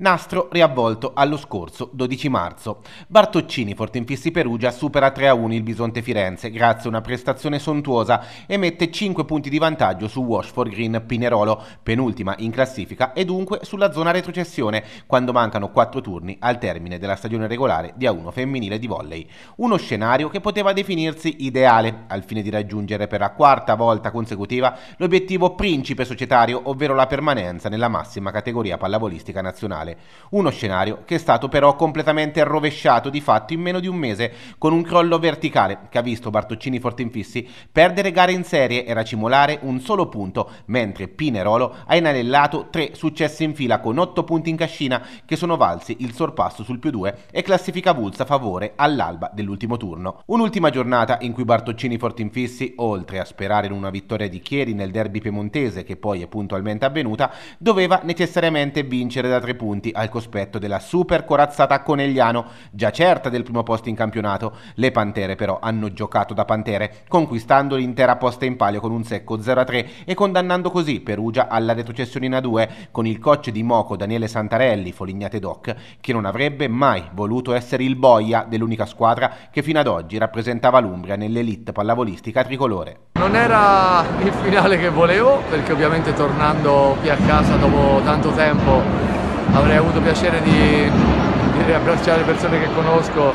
Nastro riavvolto allo scorso 12 marzo. Bartoccini Fortinfissi Perugia supera 3-1 il Bisonte Firenze grazie a una prestazione sontuosa e mette 5 punti di vantaggio su Washford Green Pinerolo, penultima in classifica e dunque sulla zona retrocessione quando mancano 4 turni al termine della stagione regolare di A1 femminile di volley. Uno scenario che poteva definirsi ideale al fine di raggiungere per la quarta volta consecutiva l'obiettivo principe societario, ovvero la permanenza nella massima categoria pallavolistica nazionale nazionale. Uno scenario che è stato però completamente rovesciato di fatto in meno di un mese con un crollo verticale che ha visto Bartoccini Fortinfissi perdere gare in serie e racimolare un solo punto, mentre Pinerolo ha inanellato tre successi in fila con otto punti in cascina che sono valsi il sorpasso sul più due e classifica Vulsa a favore all'alba dell'ultimo turno. Un'ultima giornata in cui Bartoccini Fortinfissi, oltre a sperare in una vittoria di Chieri nel derby piemontese che poi è puntualmente avvenuta, doveva necessariamente vincere da tre punti punti al cospetto della super corazzata Conegliano, già certa del primo posto in campionato. Le Pantere però hanno giocato da Pantere, conquistando l'intera posta in palio con un secco 0-3 e condannando così Perugia alla retrocessione in A2 con il coach di Moco Daniele Santarelli, Folignate Doc, che non avrebbe mai voluto essere il boia dell'unica squadra che fino ad oggi rappresentava l'Umbria nell'elite pallavolistica tricolore. Non era il finale che volevo, perché ovviamente tornando qui a casa dopo tanto tempo avrei avuto piacere di, di riabbracciare le persone che conosco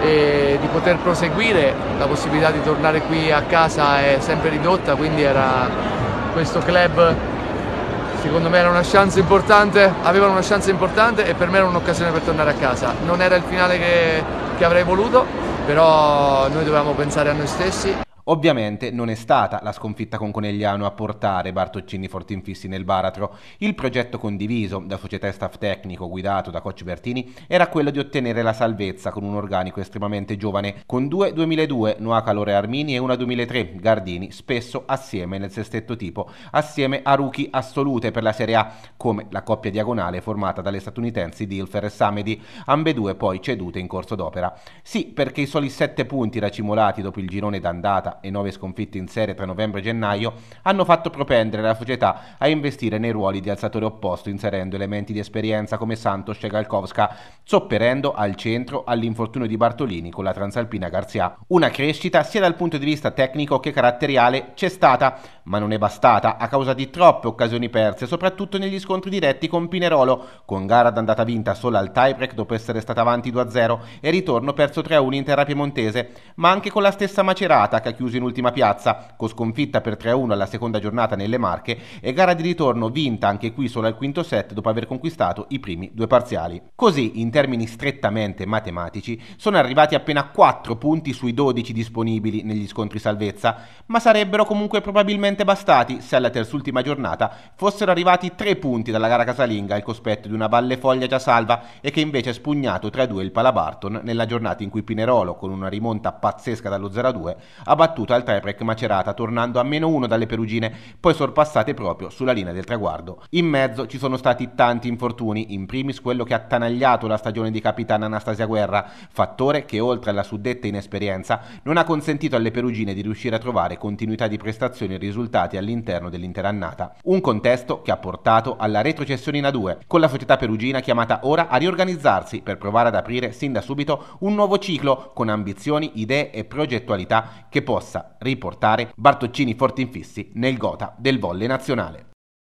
e di poter proseguire, la possibilità di tornare qui a casa è sempre ridotta, quindi era questo club secondo me era una chance importante, avevano una chance importante e per me era un'occasione per tornare a casa. Non era il finale che, che avrei voluto, però noi dovevamo pensare a noi stessi. Ovviamente non è stata la sconfitta con Conegliano a portare Bartoccini Fortinfissi nel baratro. Il progetto condiviso da società e staff tecnico guidato da coach Bertini era quello di ottenere la salvezza con un organico estremamente giovane, con due 2002 Noa Calore Armini e una 2003 Gardini, spesso assieme nel sestetto tipo, assieme a rookie assolute per la Serie A, come la coppia diagonale formata dalle statunitensi Dilfer e Samedi, ambedue poi cedute in corso d'opera. Sì, perché i soli sette punti racimolati dopo il girone d'andata e 9 sconfitte in serie tra novembre e gennaio hanno fatto propendere la società a investire nei ruoli di alzatore opposto inserendo elementi di esperienza come Santos e Galkovska, sopperendo al centro all'infortunio di Bartolini con la Transalpina Garzia. Una crescita sia dal punto di vista tecnico che caratteriale c'è stata, ma non è bastata a causa di troppe occasioni perse, soprattutto negli scontri diretti con Pinerolo, con gara d'andata vinta solo al tiebreak dopo essere stata avanti 2-0 e ritorno perso 3-1 in terra piemontese, ma anche con la stessa Macerata che ha chiuso in ultima piazza, con sconfitta per 3-1 alla seconda giornata nelle Marche e gara di ritorno vinta anche qui solo al quinto set dopo aver conquistato i primi due parziali. Così, in termini strettamente matematici, sono arrivati appena 4 punti sui 12 disponibili negli scontri salvezza, ma sarebbero comunque probabilmente bastati se alla terzultima giornata fossero arrivati 3 punti dalla gara casalinga al cospetto di una Valle Foglia già salva e che invece ha spugnato 3-2 il Palabarton nella giornata in cui Pinerolo, con una rimonta pazzesca dallo 0-2, ha battuto battuta al tiebreak Macerata tornando a meno uno dalle perugine, poi sorpassate proprio sulla linea del traguardo. In mezzo ci sono stati tanti infortuni, in primis quello che ha attanagliato la stagione di capitana Anastasia Guerra, fattore che oltre alla suddetta inesperienza non ha consentito alle perugine di riuscire a trovare continuità di prestazioni e risultati all'interno dell'intera annata. Un contesto che ha portato alla retrocessione in A2, con la società perugina chiamata ora a riorganizzarsi per provare ad aprire sin da subito un nuovo ciclo con ambizioni, idee e progettualità che possa riportare Bartoccini Fortinfissi nel gota del volle nazionale.